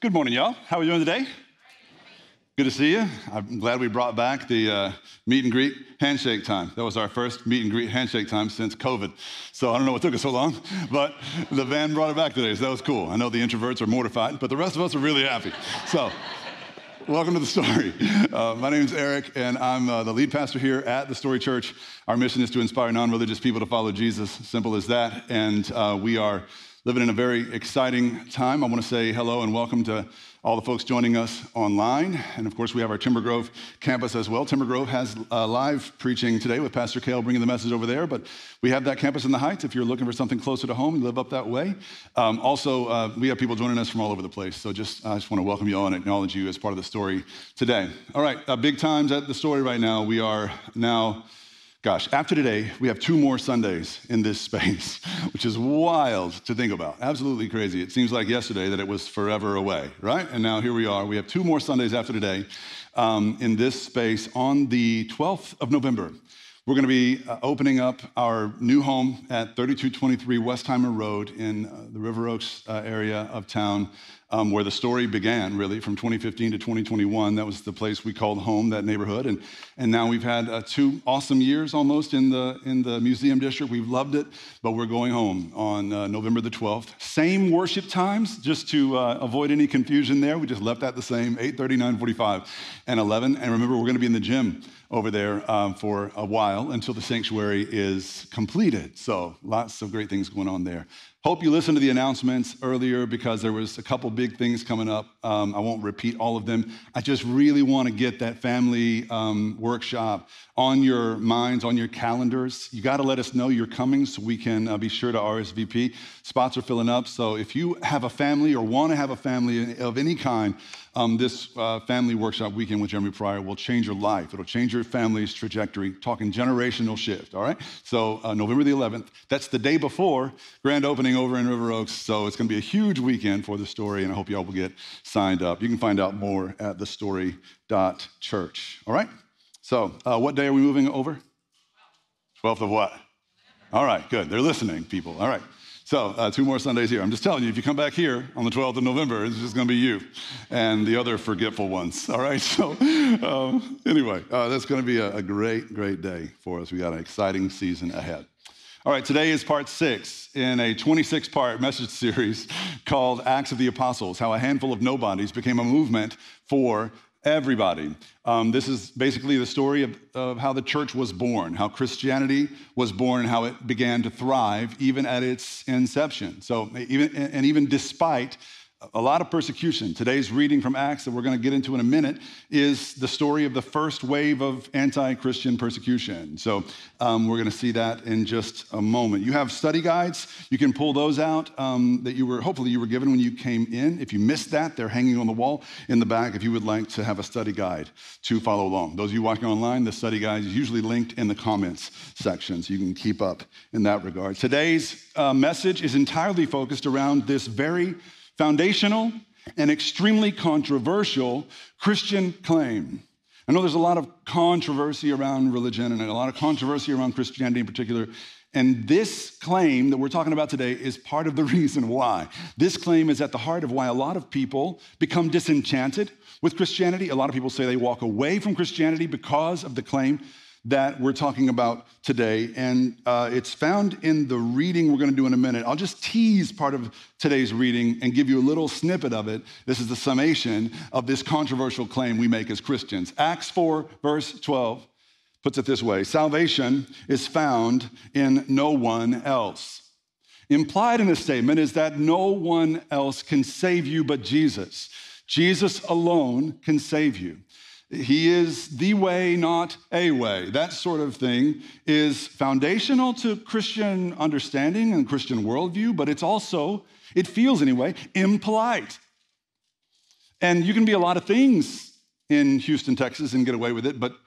Good morning, y'all. How are you doing today? Good to see you. I'm glad we brought back the uh, meet and greet handshake time. That was our first meet and greet handshake time since COVID. So I don't know what took us so long, but the van brought it back today, so that was cool. I know the introverts are mortified, but the rest of us are really happy. So, welcome to the story. Uh, my name is Eric, and I'm uh, the lead pastor here at the Story Church. Our mission is to inspire non religious people to follow Jesus, simple as that. And uh, we are living in a very exciting time. I want to say hello and welcome to all the folks joining us online. And of course, we have our Timber Grove campus as well. Timber Grove has uh, live preaching today with Pastor Kale bringing the message over there, but we have that campus in the Heights if you're looking for something closer to home, you live up that way. Um, also, uh, we have people joining us from all over the place. So just, I just want to welcome you all and acknowledge you as part of the story today. All right, uh, big times at the story right now. We are now Gosh, after today, we have two more Sundays in this space, which is wild to think about. Absolutely crazy. It seems like yesterday that it was forever away, right? And now here we are. We have two more Sundays after today um, in this space on the 12th of November. We're going to be uh, opening up our new home at 3223 Westheimer Road in uh, the River Oaks uh, area of town, um, where the story began, really, from 2015 to 2021. That was the place we called home, that neighborhood. And, and now we've had uh, two awesome years almost in the, in the museum district. We've loved it, but we're going home on uh, November the 12th. Same worship times, just to uh, avoid any confusion there. We just left that the same 8:30, 9:45, and 11. And remember, we're going to be in the gym over there um, for a while until the sanctuary is completed. So lots of great things going on there. Hope you listened to the announcements earlier because there was a couple big things coming up. Um, I won't repeat all of them. I just really want to get that family um, workshop on your minds, on your calendars. You got to let us know you're coming so we can uh, be sure to RSVP. Spots are filling up. So if you have a family or want to have a family of any kind, um, this uh, family workshop weekend with Jeremy Pryor will change your life. It'll change your family's trajectory, talking generational shift, all right? So, uh, November the 11th, that's the day before grand opening over in River Oaks. So, it's going to be a huge weekend for the story, and I hope you all will get signed up. You can find out more at thestory.church, all right? So, uh, what day are we moving over? 12th of what? All right, good. They're listening, people. All right. So, uh, two more Sundays here. I'm just telling you, if you come back here on the 12th of November, it's just going to be you and the other forgetful ones. All right. So, um, anyway, uh, that's going to be a, a great, great day for us. We got an exciting season ahead. All right, today is part six in a 26 part message series called Acts of the Apostles How a Handful of Nobodies Became a Movement for everybody. Um, this is basically the story of, of, how the church was born, how Christianity was born, and how it began to thrive even at its inception. So, even, and even despite a lot of persecution. Today's reading from Acts that we're going to get into in a minute is the story of the first wave of anti Christian persecution. So um, we're going to see that in just a moment. You have study guides. You can pull those out um, that you were, hopefully, you were given when you came in. If you missed that, they're hanging on the wall in the back if you would like to have a study guide to follow along. Those of you watching online, the study guide is usually linked in the comments section so you can keep up in that regard. Today's uh, message is entirely focused around this very foundational and extremely controversial Christian claim. I know there's a lot of controversy around religion and a lot of controversy around Christianity in particular. And this claim that we're talking about today is part of the reason why. This claim is at the heart of why a lot of people become disenchanted with Christianity. A lot of people say they walk away from Christianity because of the claim that we're talking about today. And uh, it's found in the reading we're going to do in a minute. I'll just tease part of today's reading and give you a little snippet of it. This is the summation of this controversial claim we make as Christians. Acts 4, verse 12 puts it this way Salvation is found in no one else. Implied in this statement is that no one else can save you but Jesus. Jesus alone can save you. He is the way, not a way. That sort of thing is foundational to Christian understanding and Christian worldview, but it's also, it feels anyway, impolite. And you can be a lot of things in Houston, Texas, and get away with it, but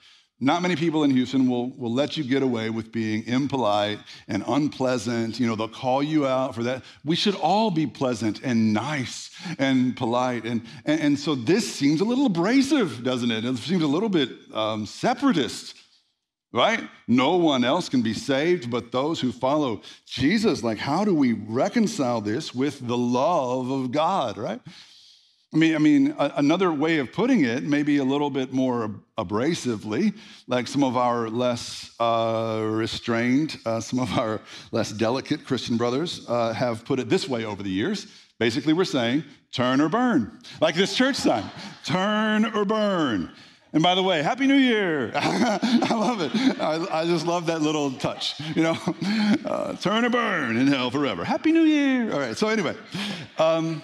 not many people in Houston will, will let you get away with being impolite and unpleasant. You know, they'll call you out for that. We should all be pleasant and nice and polite. And, and, and so this seems a little abrasive, doesn't it? It seems a little bit um, separatist, right? No one else can be saved but those who follow Jesus. Like, how do we reconcile this with the love of God, right? I mean, I mean, another way of putting it, maybe a little bit more abrasively, like some of our less uh, restrained, uh, some of our less delicate Christian brothers uh, have put it this way over the years. Basically, we're saying, turn or burn. Like this church sign, turn or burn. And by the way, Happy New Year. I love it. I, I, just love that little touch, you know, uh, turn or burn in hell forever. Happy New Year. All right, so anyway. Um,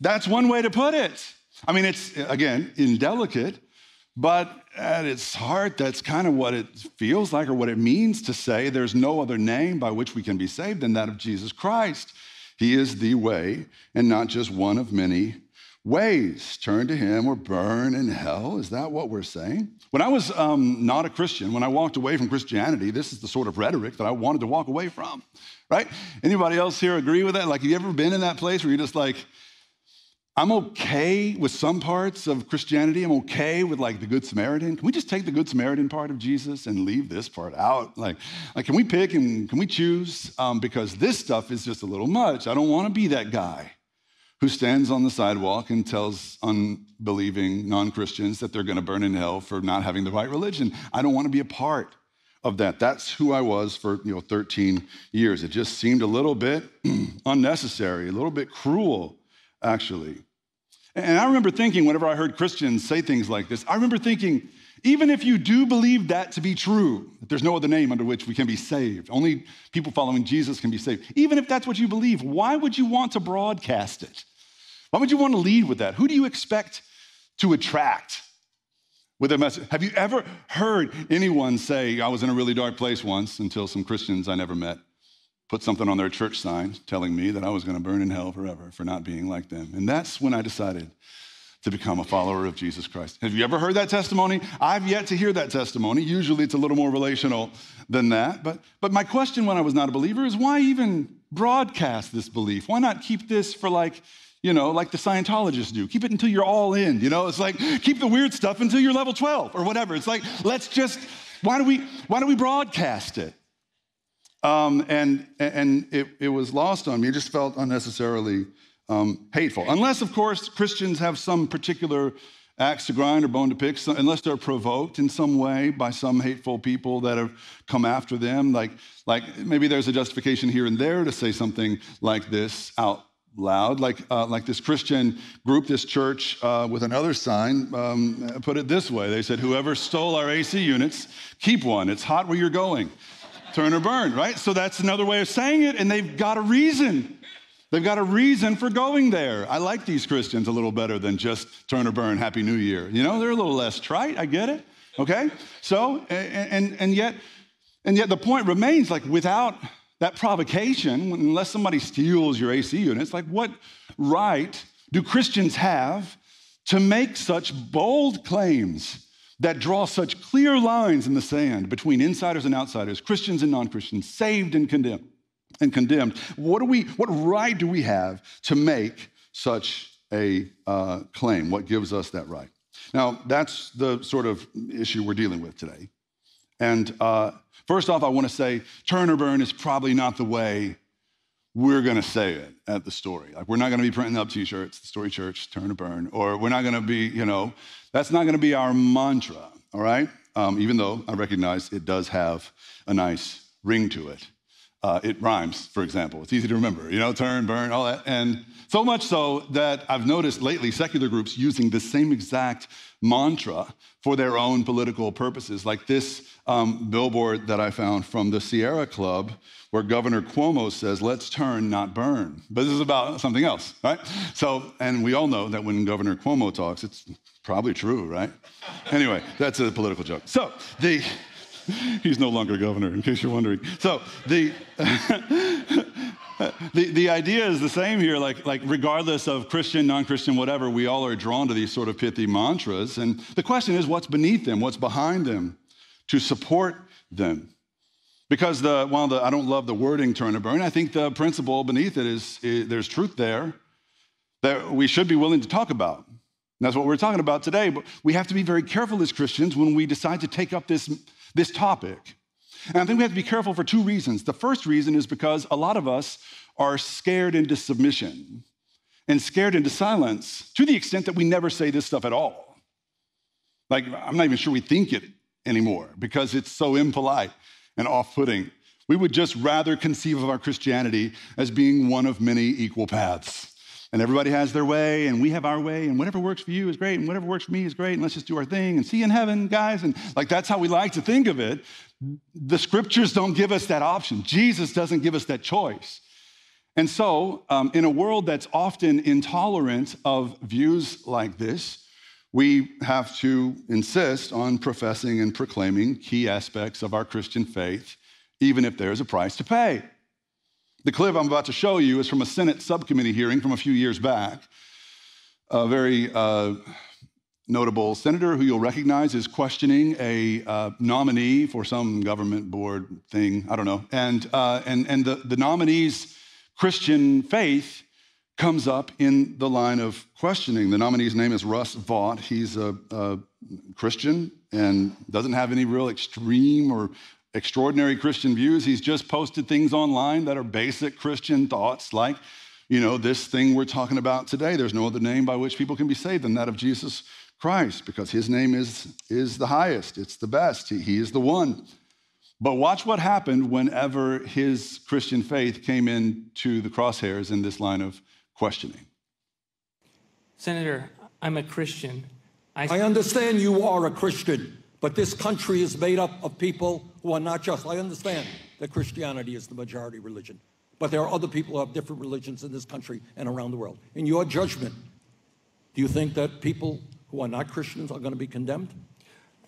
that's one way to put it. I mean, it's, again, indelicate, but at its heart, that's kind of what it feels like or what it means to say there's no other name by which we can be saved than that of Jesus Christ. He is the way and not just one of many ways. Turn to Him or burn in hell. Is that what we're saying? When I was um, not a Christian, when I walked away from Christianity, this is the sort of rhetoric that I wanted to walk away from, right? Anybody else here agree with that? Like, have you ever been in that place where you're just like, I'm okay with some parts of Christianity. I'm okay with like the Good Samaritan. Can we just take the Good Samaritan part of Jesus and leave this part out? Like, like can we pick and can we choose? Um, because this stuff is just a little much. I don't want to be that guy who stands on the sidewalk and tells unbelieving non Christians that they're going to burn in hell for not having the right religion. I don't want to be a part of that. That's who I was for you know 13 years. It just seemed a little bit unnecessary, a little bit cruel actually. And I remember thinking, whenever I heard Christians say things like this, I remember thinking, even if you do believe that to be true, that there's no other name under which we can be saved, only people following Jesus can be saved, even if that's what you believe, why would you want to broadcast it? Why would you want to lead with that? Who do you expect to attract with a message? Have you ever heard anyone say, I was in a really dark place once until some Christians I never met put something on their church sign telling me that I was going to burn in hell forever for not being like them. And that's when I decided to become a follower of Jesus Christ. Have you ever heard that testimony? I've yet to hear that testimony. Usually it's a little more relational than that. But, but my question when I was not a believer is why even broadcast this belief? Why not keep this for like, you know, like the Scientologists do? Keep it until you're all in. You know, it's like keep the weird stuff until you're level 12 or whatever. It's like, let's just, why do we, why do we broadcast it? Um, and and it, it was lost on me. It just felt unnecessarily um, hateful. Unless, of course, Christians have some particular axe to grind or bone to pick, so, unless they're provoked in some way by some hateful people that have come after them. Like, like maybe there's a justification here and there to say something like this out loud, like, uh, like this Christian group, this church uh, with another sign um, put it this way. They said, Whoever stole our AC units, keep one. It's hot where you're going turn or burn, right? So that's another way of saying it, and they've got a reason. They've got a reason for going there. I like these Christians a little better than just turn or burn, Happy New Year. You know, they're a little less trite. I get it. Okay? So, and, and, and yet, and yet the point remains like without that provocation, unless somebody steals your AC units, like what right do Christians have to make such bold claims? That draw such clear lines in the sand between insiders and outsiders, Christians and non-Christians, saved and condemned. And condemned. What do we? What right do we have to make such a uh, claim? What gives us that right? Now, that's the sort of issue we're dealing with today. And uh, first off, I want to say turn or burn is probably not the way we're going to say it at the story. Like, we're not going to be printing up t shirts, the story church, turn or burn, or we're not going to be, you know, that's not going to be our mantra, all right? Um, even though I recognize it does have a nice ring to it. Uh, it rhymes, for example. It's easy to remember, you know, turn, burn, all that. And so much so that I've noticed lately secular groups using the same exact mantra for their own political purposes, like this um, billboard that I found from the Sierra Club, where Governor Cuomo says, let's turn, not burn. But this is about something else, right? So, and we all know that when Governor Cuomo talks, it's probably true, right? Anyway, that's a political joke. So, the, he's no longer governor, in case you're wondering. So, the, the, the idea is the same here, like, like regardless of Christian, non-Christian, whatever, we all are drawn to these sort of pithy mantras. And the question is, what's beneath them? What's behind them to support them? Because the, while the, I don't love the wording turn and burn, I think the principle beneath it is, is there's truth there that we should be willing to talk about. And that's what we're talking about today. But we have to be very careful as Christians when we decide to take up this, this topic. And I think we have to be careful for two reasons. The first reason is because a lot of us are scared into submission. and scared into silence to the extent that we never say this stuff at all. Like, I'm not even sure we think it anymore because it's so impolite and off putting. We would just rather conceive of our Christianity as being one of many equal paths. And everybody has their way, and we have our way, and whatever works for you is great, and whatever works for me is great, and let's just do our thing and see you in heaven, guys. And like that's how we like to think of it. The scriptures don't give us that option, Jesus doesn't give us that choice. And so, um, in a world that's often intolerant of views like this, we have to insist on professing and proclaiming key aspects of our Christian faith, even if there's a price to pay. The clip I'm about to show you is from a Senate subcommittee hearing from a few years back. A very uh, notable senator who you'll recognize is questioning a uh, nominee for some government board thing, I don't know. And, uh, and, and the, the nominee's Christian faith comes up in the line of questioning. The nominee's name is Russ Vought. He's a, a Christian and doesn't have any real extreme or extraordinary Christian views. He's just posted things online that are basic Christian thoughts, like, you know, this thing we're talking about today. There's no other name by which people can be saved than that of Jesus Christ, because his name is, is the highest, it's the best, he, he is the one. But watch what happened whenever his Christian faith came into the crosshairs in this line of questioning. Senator, I'm a Christian. I, I understand you are a Christian, but this country is made up of people who are not just. I understand that Christianity is the majority religion, but there are other people who have different religions in this country and around the world. In your judgment, do you think that people who are not Christians are going to be condemned?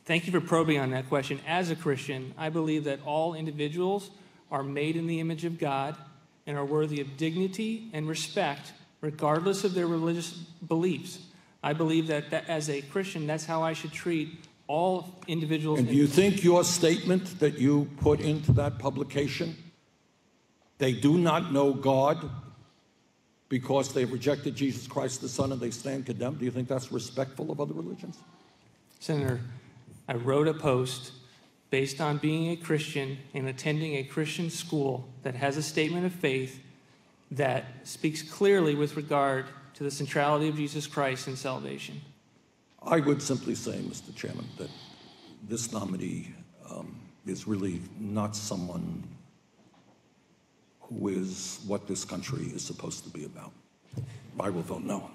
Thank you for probing on that question. As a Christian, I believe that all individuals are made in the image of God and are worthy of dignity and respect regardless of their religious beliefs. I believe that, that as a Christian, that's how I should treat all individuals. And do you think your statement that you put into that publication, they do not know God because they've rejected Jesus Christ the Son and they stand condemned, do you think that's respectful of other religions? Senator, I wrote a post based on being a Christian and attending a Christian school that has a statement of faith that speaks clearly with regard to the centrality of Jesus Christ and salvation? I would simply say, Mr. Chairman, that this nominee um, is really not someone who is what this country is supposed to be about. I will vote no.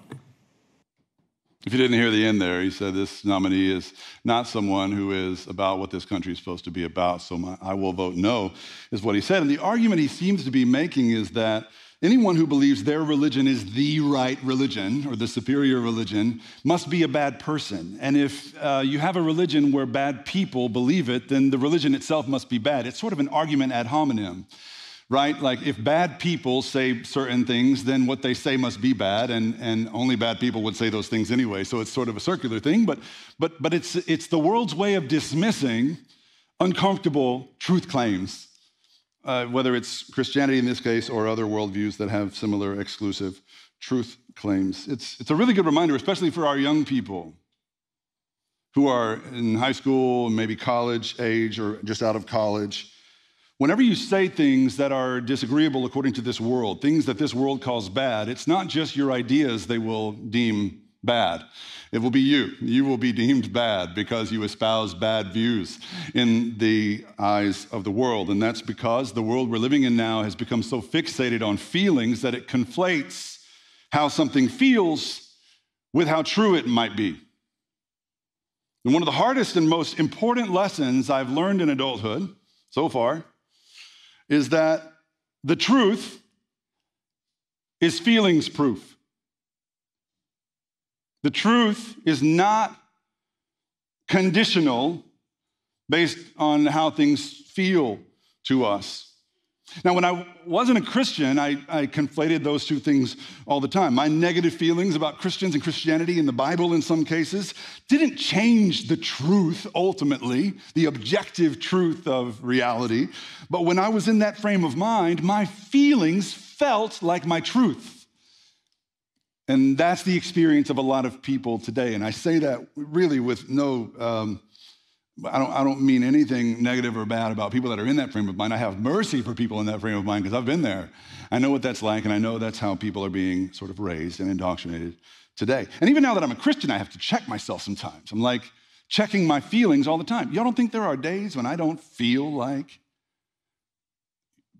If you didn't hear the end there, he said this nominee is not someone who is about what this country is supposed to be about. So my, I will vote no, is what he said. And the argument he seems to be making is that Anyone who believes their religion is the right religion or the superior religion must be a bad person. And if uh, you have a religion where bad people believe it, then the religion itself must be bad. It's sort of an argument ad hominem, right? Like if bad people say certain things, then what they say must be bad, and, and only bad people would say those things anyway. So it's sort of a circular thing, but, but, but it's, it's the world's way of dismissing uncomfortable truth claims uh, whether it's Christianity in this case or other worldviews that have similar exclusive truth claims. It's, it's a really good reminder, especially for our young people who are in high school, maybe college age, or just out of college. Whenever you say things that are disagreeable according to this world, things that this world calls bad, it's not just your ideas they will deem bad. It will be you. You will be deemed bad because you espouse bad views in the eyes of the world. And that's because the world we're living in now has become so fixated on feelings that it conflates how something feels with how true it might be. And one of the hardest and most important lessons I've learned in adulthood so far is that the truth is feelings proof. The truth is not conditional based on how things feel to us. Now, when I wasn't a Christian, I, I, conflated those two things all the time. My negative feelings about Christians and Christianity and the Bible, in some cases, didn't change the truth ultimately, the objective truth of reality. But when I was in that frame of mind, my feelings felt like my truth. And that's the experience of a lot of people today. And I say that really with no um, I don't, I don't mean anything negative or bad about people that are in that frame of mind. I have mercy for people in that frame of mind because I've been there. I know what that's like, and I know that's how people are being sort of raised and indoctrinated today. And even now that I'm a Christian, I have to check myself sometimes. I'm like checking my feelings all the time. Y'all don't think there are days when I don't feel like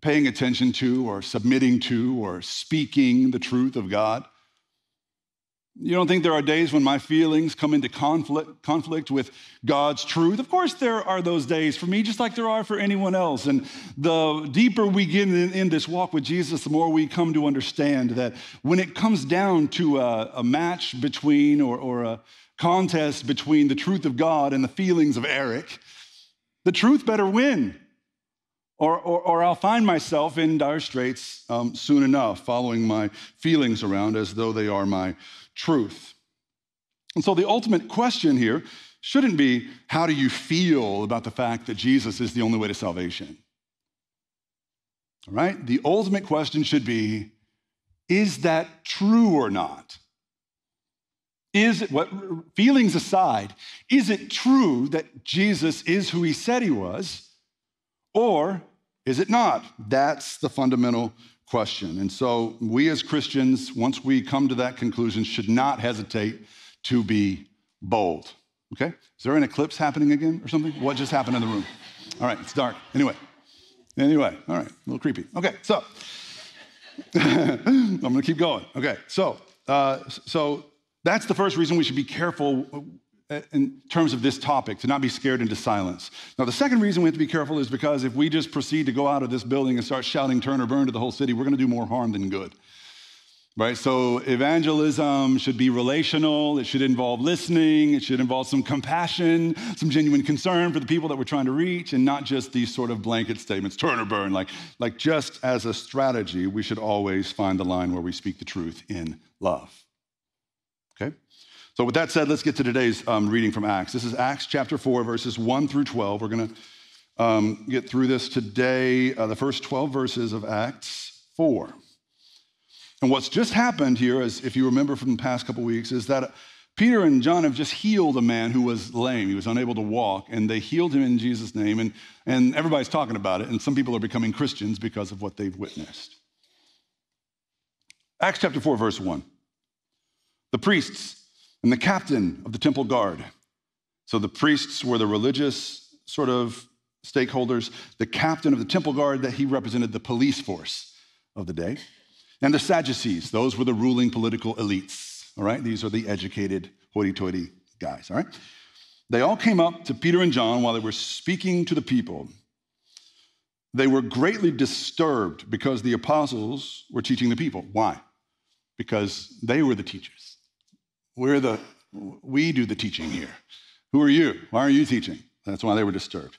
paying attention to or submitting to or speaking the truth of God? You don't think there are days when my feelings come into conflict, conflict with God's truth? Of course, there are those days for me, just like there are for anyone else. And the deeper we get in, in this walk with Jesus, the more we come to understand that when it comes down to a, a match between or, or a contest between the truth of God and the feelings of Eric, the truth better win. Or, or, or, I'll find myself in dire straits um, soon enough, following my feelings around as though they are my truth. And so the ultimate question here shouldn't be how do you feel about the fact that Jesus is the only way to salvation? All right? The ultimate question should be is that true or not? Is it, what feelings aside, is it true that Jesus is who he said he was? Or is it not? That's the fundamental question. And so we as Christians, once we come to that conclusion, should not hesitate to be bold. Okay? Is there an eclipse happening again or something? What just happened in the room? All right, it's dark. Anyway. Anyway, all right, a little creepy. Okay, so I'm gonna keep going. Okay, so uh, so that's the first reason we should be careful Uh, in terms of this topic, to not be scared into silence. Now, the second reason we have to be careful is because if we just proceed to go out of this building and start shouting turn or burn to the whole city, we're going to do more harm than good. Right? So, evangelism should be relational. It should involve listening. It should involve some compassion, some genuine concern for the people that we're trying to reach, and not just these sort of blanket statements turn or burn. Like, like just as a strategy, we should always find the line where we speak the truth in love. Okay? So, with that said, let's get to today's um, reading from Acts. This is Acts chapter 4, verses 1 through 12. We're going to um, get through this today, uh, the first 12 verses of Acts 4. And what's just happened here, is, if you remember from the past couple weeks, is that Peter and John have just healed a man who was lame. He was unable to walk, and they healed him in Jesus' name. And, and everybody's talking about it, and some people are becoming Christians because of what they've witnessed. Acts chapter 4, verse 1. The priests and the captain of the temple guard. So the priests were the religious sort of stakeholders. The captain of the temple guard, that he represented the police force of the day. And the Sadducees, those were the ruling political elites. All right, these are the educated, hoity toity guys. All right. They all came up to Peter and John while they were speaking to the people. They were greatly disturbed because the apostles were teaching the people. Why? Because they were the teachers. We're the, we do the teaching here. Who are you? Why are you teaching? That's why they were disturbed.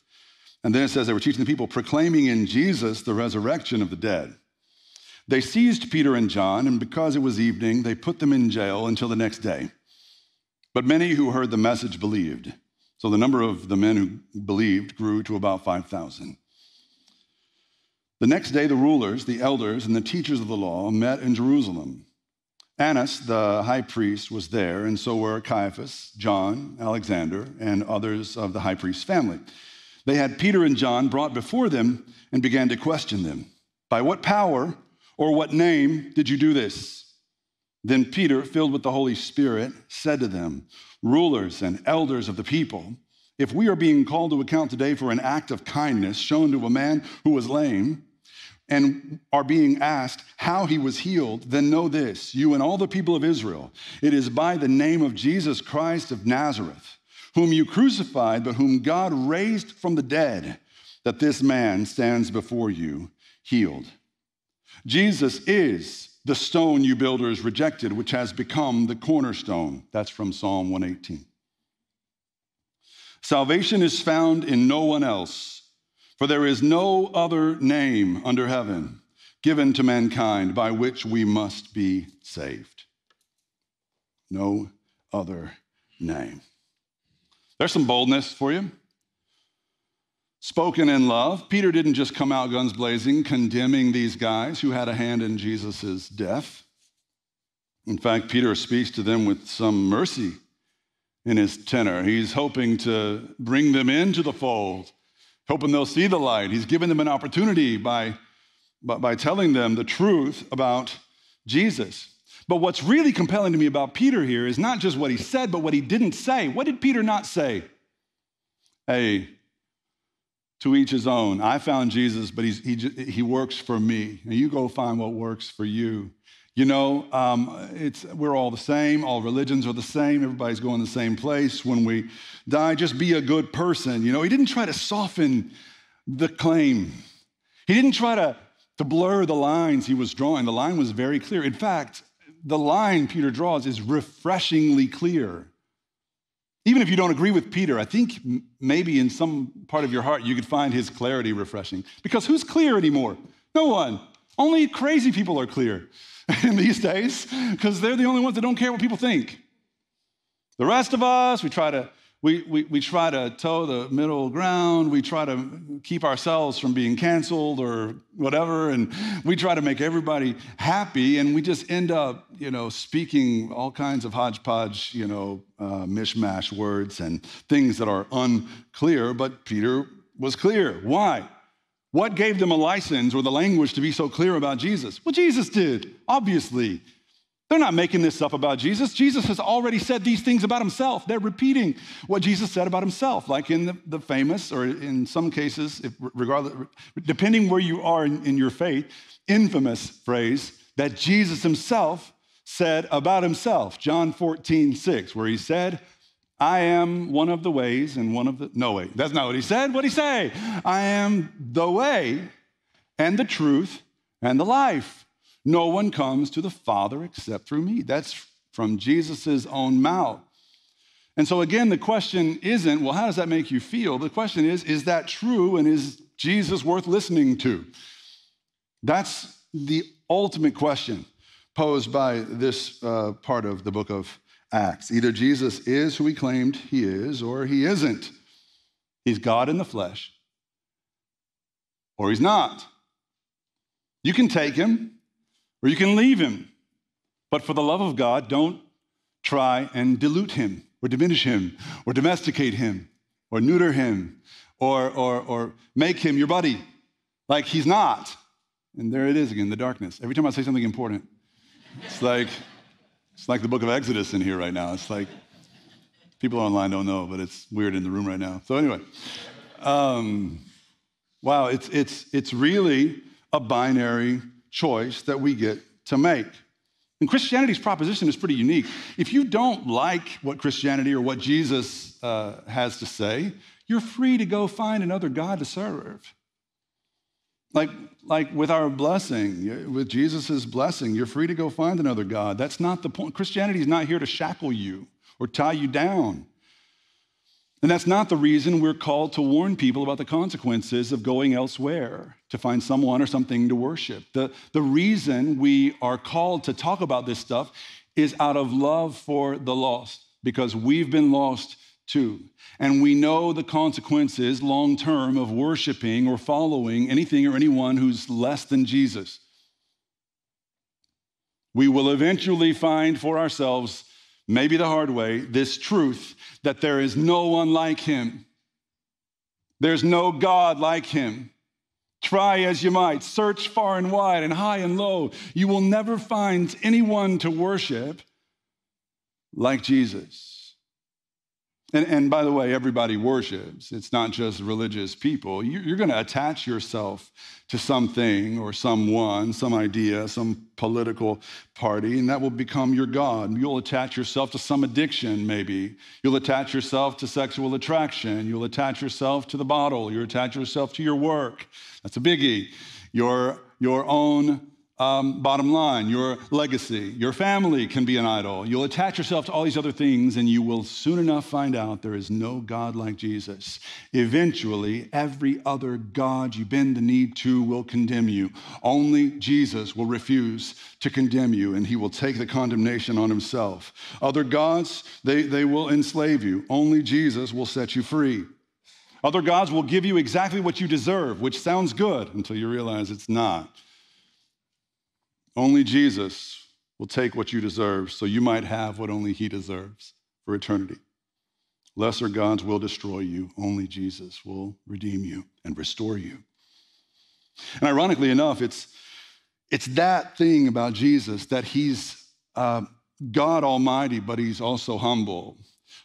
And then it says they were teaching the people, proclaiming in Jesus the resurrection of the dead. They seized Peter and John, and because it was evening, they put them in jail until the next day. But many who heard the message believed. So the number of the men who believed grew to about 5,000. The next day, the rulers, the elders, and the teachers of the law met in Jerusalem. Annas, the high priest, was there, and so were Caiaphas, John, Alexander, and others of the high priest's family. They had Peter and John brought before them and began to question them. By what power or what name did you do this? Then Peter, filled with the Holy Spirit, said to them, Rulers and elders of the people, if we are being called to account today for an act of kindness shown to a man who was lame, and are being asked how he was healed, then know this, you and all the people of Israel, it is by the name of Jesus Christ of Nazareth, whom you crucified, but whom God raised from the dead, that this man stands before you healed. Jesus is the stone you builders rejected, which has become the cornerstone. That's from Psalm 118. Salvation is found in no one else for there is no other name under heaven given to mankind by which we must be saved. No other name. There's some boldness for you. Spoken in love. Peter didn't just come out guns blazing, condemning these guys who had a hand in Jesus' death. In fact, Peter speaks to them with some mercy in his tenor. He's hoping to bring them into the fold, hoping they'll see the light. He's given them an opportunity by, by, telling them the truth about Jesus. But what's really compelling to me about Peter here is not just what he said, but what he didn't say. What did Peter not say? Hey, to each his own. I found Jesus, but he, he works for me. And you go find what works for you. You know, um, it's, we're all the same. All religions are the same. Everybody's going the same place. When we die, just be a good person. You know, he didn't try to soften the claim. He didn't try to, to blur the lines he was drawing. The line was very clear. In fact, the line Peter draws is refreshingly clear. Even if you don't agree with Peter, I think maybe in some part of your heart you could find his clarity refreshing. Because who's clear anymore? No one. Only crazy people are clear in these days because they're the only ones that don't care what people think. The rest of us, we try to we, we, we try to toe the middle ground. We try to keep ourselves from being canceled or whatever. And we try to make everybody happy. And we just end up, you know, speaking all kinds of hodgepodge, you know, uh, mishmash words and things that are unclear. But Peter was clear. Why? What gave them a license or the language to be so clear about Jesus? Well, Jesus did, obviously. They're not making this up about Jesus. Jesus has already said these things about himself. They're repeating what Jesus said about himself, like in the, the famous, or in some cases, if, regardless, depending where you are in, in your faith, infamous phrase that Jesus himself said about himself, John 14, 6, where he said, I am one of the ways and one of the, no, wait, that's not what he said. What he say? I am the way and the truth and the life. No one comes to the Father except through me. That's from Jesus' own mouth. And so, again, the question isn't, well, how does that make you feel? The question is, is that true and is Jesus worth listening to? That's the ultimate question posed by this uh, part of the book of Acts. Either Jesus is who he claimed he is, or he isn't. He's God in the flesh, or he's not. You can take him or you can leave him. But for the love of God, don't try and dilute him or diminish him or domesticate him or neuter him or, or, or make him your buddy like he's not. And there it is again, the darkness. Every time I say something important, it's like, it's like the book of Exodus in here right now. It's like people online don't know, but it's weird in the room right now. So, anyway, um, wow, it's, it's, it's really a binary choice that we get to make. And Christianity's proposition is pretty unique. If you don't like what Christianity or what Jesus uh, has to say, you're free to go find another God to serve. Like, like with our blessing, with Jesus' blessing, you're free to go find another God. That's not the point. Christianity is not here to shackle you or tie you down. And that's not the reason we're called to warn people about the consequences of going elsewhere to find someone or something to worship. The, the reason we are called to talk about this stuff is out of love for the lost, because we've been lost too. And we know the consequences long term of worshiping or following anything or anyone who's less than Jesus. We will eventually find for ourselves maybe the hard way, this truth that there is no one like him. There's no God like him. Try as you might, search far and wide and high and low, you will never find anyone to worship like Jesus. And, and by the way, everybody worships. It's not just religious people. You, you're going to attach yourself to something or someone, some idea, some political party, and that will become your God. You'll attach yourself to some addiction, maybe. You'll attach yourself to sexual attraction. You'll attach yourself to the bottle. You'll attach yourself to your work. That's a biggie. Your, your own um, bottom line, your legacy, your family can be an idol. You'll attach yourself to all these other things, and you will soon enough find out there is no God like Jesus. Eventually, every other God you bend the knee to will condemn you. Only Jesus will refuse to condemn you, and he will take the condemnation on himself. Other gods, they, they will enslave you. Only Jesus will set you free. Other gods will give you exactly what you deserve, which sounds good until you realize it's not. Only Jesus will take what you deserve so you might have what only He deserves for eternity. Lesser gods will destroy you. Only Jesus will redeem you and restore you. And ironically enough, it's, it's that thing about Jesus that he's uh, God Almighty, but he's also humble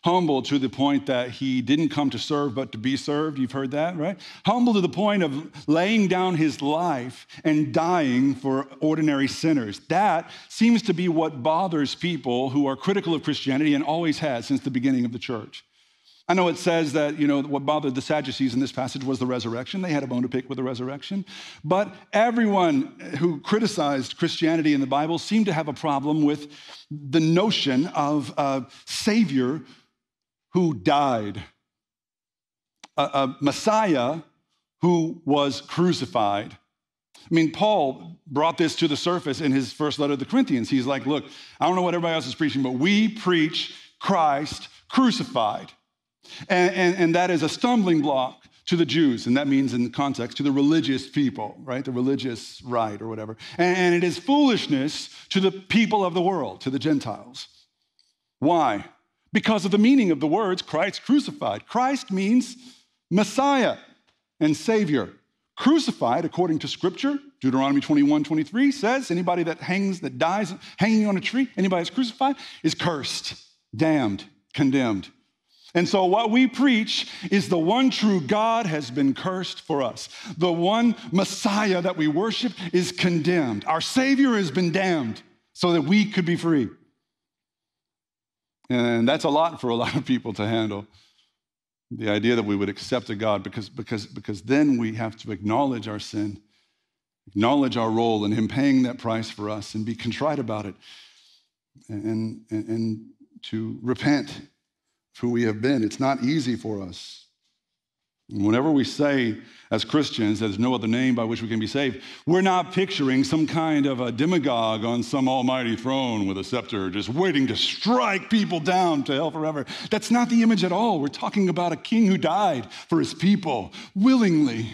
humble to the point that he didn't come to serve but to be served. You've heard that, right? Humble to the point of laying down his life and dying for ordinary sinners. That seems to be what bothers people who are critical of Christianity and always has since the beginning of the church. I know it says that, you know, what bothered the Sadducees in this passage was the resurrection. They had a bone to pick with the resurrection. But everyone who criticized Christianity in the Bible seemed to have a problem with the notion of a Savior who died, a, a Messiah who was crucified. I mean, Paul brought this to the surface in his first letter to the Corinthians. He's like, look, I don't know what everybody else is preaching, but we preach Christ crucified. And, and, and, that is a stumbling block to the Jews, and that means in the context to the religious people, right? The religious right or whatever. And, and it is foolishness to the people of the world, to the Gentiles. Why? because of the meaning of the words Christ crucified. Christ means Messiah and Savior. Crucified, according to Scripture, Deuteronomy 21 23 says, anybody that hangs, that dies hanging on a tree, anybody that's crucified, is cursed, damned, condemned. And so, what we preach is the one true God has been cursed for us. The one Messiah that we worship is condemned. Our Savior has been damned so that we could be free. And that's a lot for a lot of people to handle. The idea that we would accept a God because, because, because then we have to acknowledge our sin, acknowledge our role in Him paying that price for us, and be contrite about it, and, and, and to repent who we have been. It's not easy for us. Whenever we say as Christians, there's no other name by which we can be saved, we're not picturing some kind of a demagogue on some almighty throne with a scepter just waiting to strike people down to hell forever. That's not the image at all. We're talking about a king who died for his people willingly.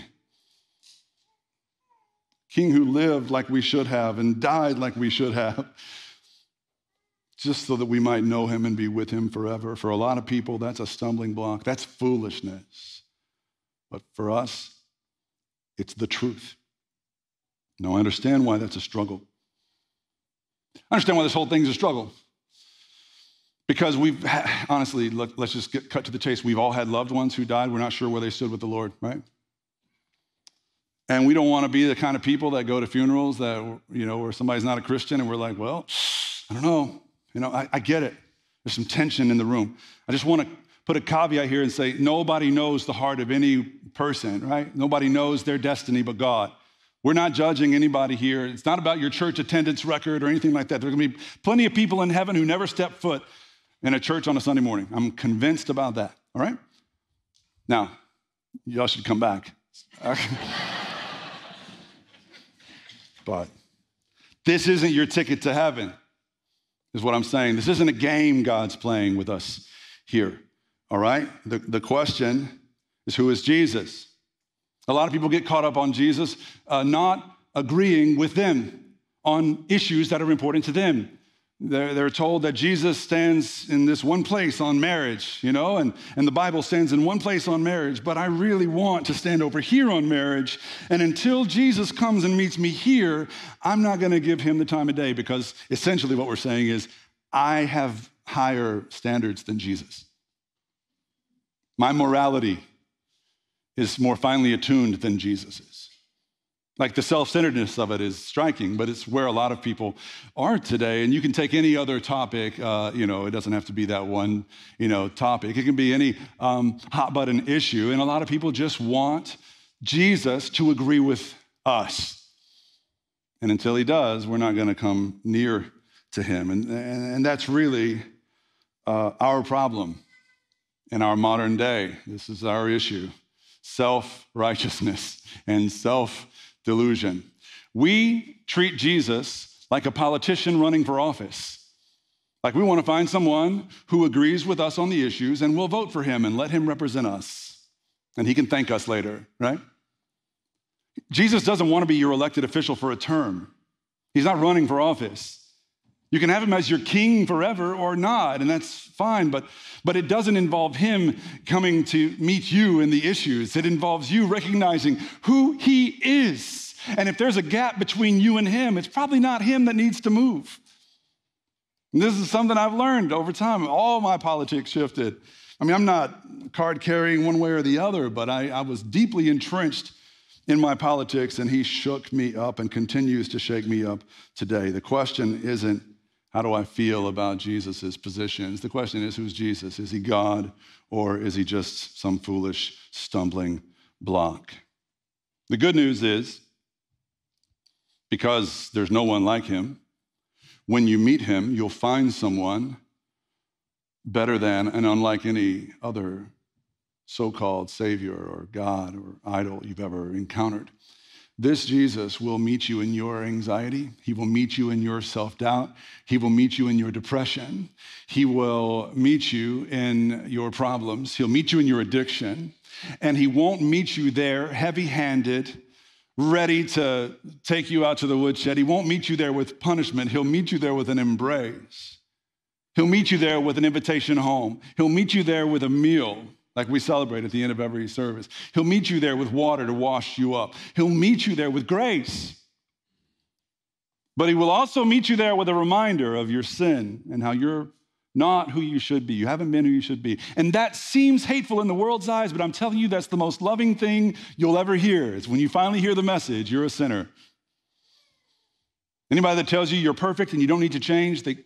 King who lived like we should have and died like we should have, just so that we might know him and be with him forever. For a lot of people, that's a stumbling block. That's foolishness. But for us, it's the truth. Now, I understand why that's a struggle. I understand why this whole thing's a struggle. Because we've, honestly, let, us just get cut to the chase. We've all had loved ones who died. We're not sure where they stood with the Lord, right? And we don't want to be the kind of people that go to funerals that, you know, where somebody's not a Christian and we're like, well, I don't know. You know, I, I get it. There's some tension in the room. I just want to put a caveat here and say nobody knows the heart of any person, right? Nobody knows their destiny but God. We're not judging anybody here. It's not about your church attendance record or anything like that. There are going to be plenty of people in heaven who never step foot in a church on a Sunday morning. I'm convinced about that, all right? Now, y'all should come back. but this isn't your ticket to heaven, is what I'm saying. This isn't a game God's playing with us here. All right? The, the question is who is Jesus? A lot of people get caught up on Jesus uh, not agreeing with them on issues that are important to them. They're, they're told that Jesus stands in this one place on marriage, you know, and, and the Bible stands in one place on marriage, but I really want to stand over here on marriage. And until Jesus comes and meets me here, I'm not going to give him the time of day because essentially what we're saying is, I have higher standards than Jesus. My morality is more finely attuned than Jesus's. Like the self centeredness of it is striking, but it's where a lot of people are today. And you can take any other topic, uh, you know, it doesn't have to be that one, you know, topic. It can be any um, hot button issue. And a lot of people just want Jesus to agree with us. And until he does, we're not going to come near to him. And, and, and that's really uh, our problem in our modern day. This is our issue self righteousness and self delusion. We treat Jesus like a politician running for office. Like we want to find someone who agrees with us on the issues and we'll vote for him and let him represent us. And he can thank us later, right? Jesus doesn't want to be your elected official for a term. He's not running for office. You can have him as your king forever or not, and that's fine, but, but it doesn't involve him coming to meet you in the issues. It involves you recognizing who he is. And if there's a gap between you and him, it's probably not him that needs to move. And this is something I've learned over time. All my politics shifted. I mean, I'm not card carrying one way or the other, but I, I was deeply entrenched in my politics, and he shook me up and continues to shake me up today. The question isn't, how do I feel about Jesus' positions? The question is, who's Jesus? Is he God or is he just some foolish, stumbling block? The good news is, because there's no one like him, when you meet him, you'll find someone better than and unlike any other so called Savior or God or idol you've ever encountered. This Jesus will meet you in your anxiety. He will meet you in your self doubt. He will meet you in your depression. He will meet you in your problems. He'll meet you in your addiction. And He won't meet you there heavy handed, ready to take you out to the woodshed. He won't meet you there with punishment. He'll meet you there with an embrace. He'll meet you there with an invitation home. He'll meet you there with a meal like we celebrate at the end of every service. He'll meet you there with water to wash you up, He'll meet you there with grace. But He will also meet you there with a reminder of your sin and how you're not who you should be. You haven't been who you should be. And that seems hateful in the world's eyes, but I'm telling you, that's the most loving thing you'll ever hear is when you finally hear the message, you're a sinner. Anybody that tells you you're perfect and you don't need to change, they,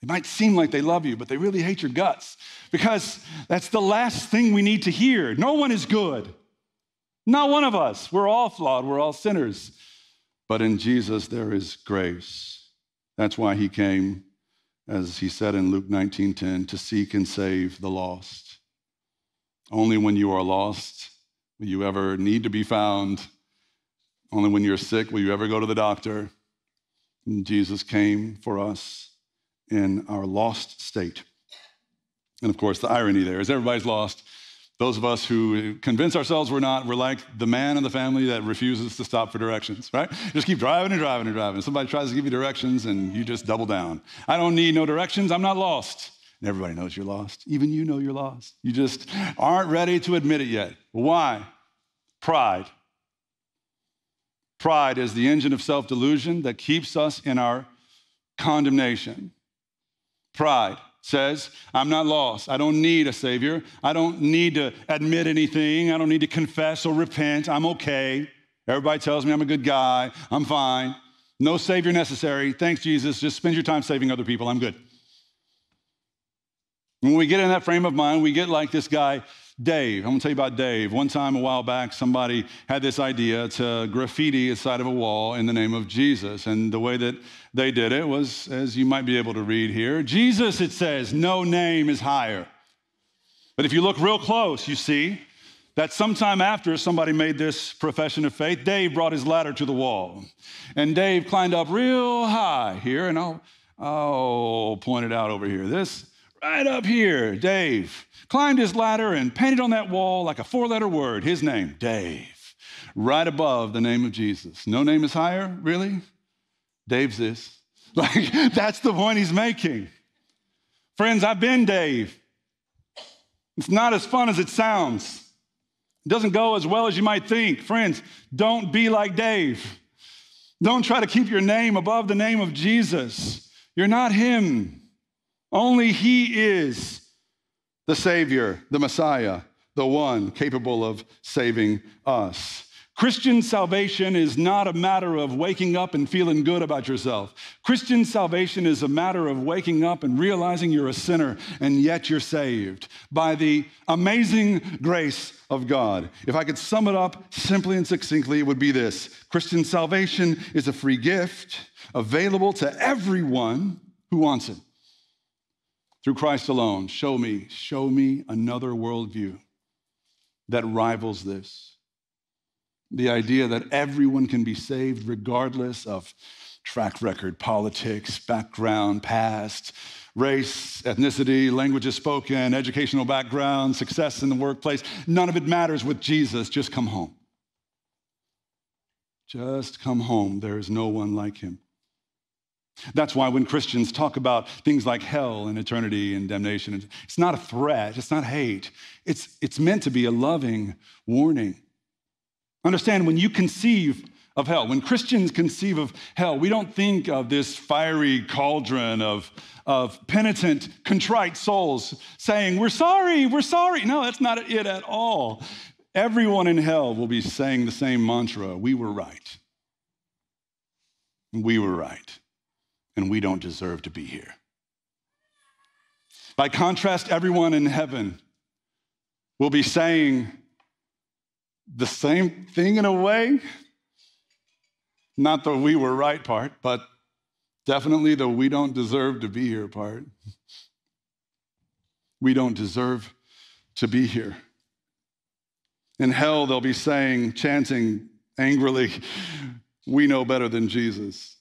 they might seem like they love you, but they really hate your guts because that's the last thing we need to hear. No one is good. Not one of us. We're all flawed. We're all sinners. But in Jesus, there is grace. That's why he came, as he said in Luke 19:10, to seek and save the lost. Only when you are lost will you ever need to be found. Only when you're sick will you ever go to the doctor. And Jesus came for us in our lost state. And of course, the irony there is everybody's lost. Those of us who convince ourselves we're not, we're like the man in the family that refuses to stop for directions, right? Just keep driving and driving and driving. Somebody tries to give you directions and you just double down. I don't need no directions, I'm not lost. And everybody knows you're lost. Even you know you're lost. You just aren't ready to admit it yet. Why? Pride. Pride is the engine of self delusion that keeps us in our condemnation. Pride says, I'm not lost. I don't need a Savior. I don't need to admit anything. I don't need to confess or repent. I'm okay. Everybody tells me I'm a good guy. I'm fine. No Savior necessary. Thanks, Jesus. Just spend your time saving other people. I'm good. When we get in that frame of mind, we get like this guy Dave. I'm gonna tell you about Dave. One time a while back, somebody had this idea to graffiti the side of a wall in the name of Jesus. And the way that they did it was, as you might be able to read here Jesus, it says, no name is higher. But if you look real close, you see that sometime after somebody made this profession of faith, Dave brought his ladder to the wall. And Dave climbed up real high here, and I'll, I'll point it out over here. This right up here, Dave climbed his ladder and painted on that wall like a four letter word his name, Dave, right above the name of Jesus. No name is higher, really? Dave's this. Like, that's the point he's making. Friends, I've been Dave. It's not as fun as it sounds. It doesn't go as well as you might think. Friends, don't be like Dave. Don't try to keep your name above the name of Jesus. You're not him. Only he is the Savior, the Messiah, the one capable of saving us. Christian salvation is not a matter of waking up and feeling good about yourself. Christian salvation is a matter of waking up and realizing you're a sinner and yet you're saved by the amazing grace of God. If I could sum it up simply and succinctly, it would be this Christian salvation is a free gift available to everyone who wants it through Christ alone. Show me, show me another worldview that rivals this. The idea that everyone can be saved regardless of track record, politics, background, past, race, ethnicity, languages spoken, educational background, success in the workplace. None of it matters with Jesus. Just come home. Just come home. There is no one like him. That's why when Christians talk about things like hell and eternity and damnation, it's not a threat, it's not hate. It's, it's meant to be a loving warning. Understand, when you conceive of hell, when Christians conceive of hell, we don't think of this fiery cauldron of, of penitent, contrite souls saying, We're sorry, we're sorry. No, that's not it at all. Everyone in hell will be saying the same mantra We were right. We were right and we don't deserve to be here. By contrast, everyone in heaven will be saying the same thing in a way. Not the we were right part, but definitely the we don't deserve to be here part. We don't deserve to be here. In hell, they'll be saying, chanting angrily, We know better than Jesus.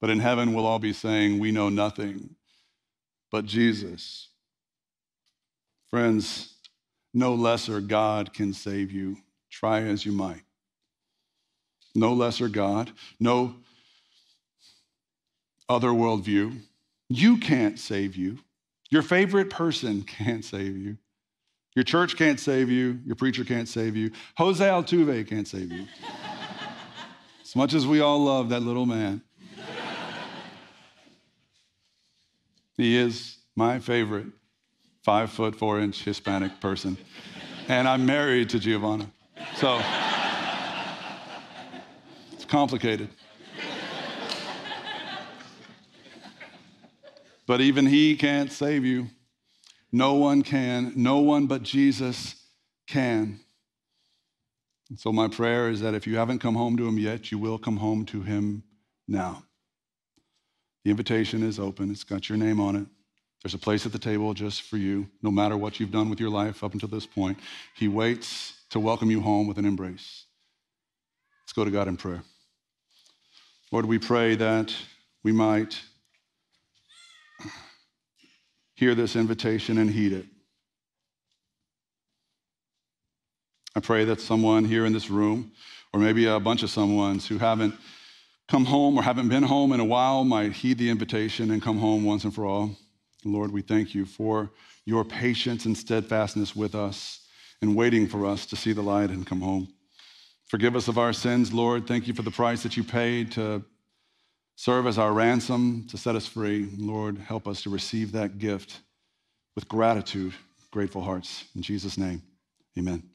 But in heaven, we'll all be saying, We know nothing but Jesus. Friends, no lesser God can save you, try as you might. No lesser God, no other worldview. You can't save you. Your favorite person can't save you. Your church can't save you. Your preacher can't save you. Jose Altuve can't save you. as much as we all love that little man, He is my favorite five foot, four inch Hispanic person. And I'm married to Giovanna. So it's complicated. But even he can't save you. No one can. No one but Jesus can. And so, my prayer is that if you haven't come home to him yet, you will come home to him now. The invitation is open, it's got your name on it. There's a place at the table just for you, no matter what you've done with your life up until this point. He waits to welcome you home with an embrace. Let's go to God in prayer. Lord, we pray that we might hear this invitation and heed it. I pray that someone here in this room, or maybe a bunch of someones who haven't come home or haven't been home in a while might heed the invitation and come home once and for all. Lord, we thank you for your patience and steadfastness with us and waiting for us to see the light and come home. Forgive us of our sins, Lord. Thank you for the price that you paid to serve as our ransom to set us free. Lord, help us to receive that gift with gratitude, grateful hearts. In Jesus' name, amen.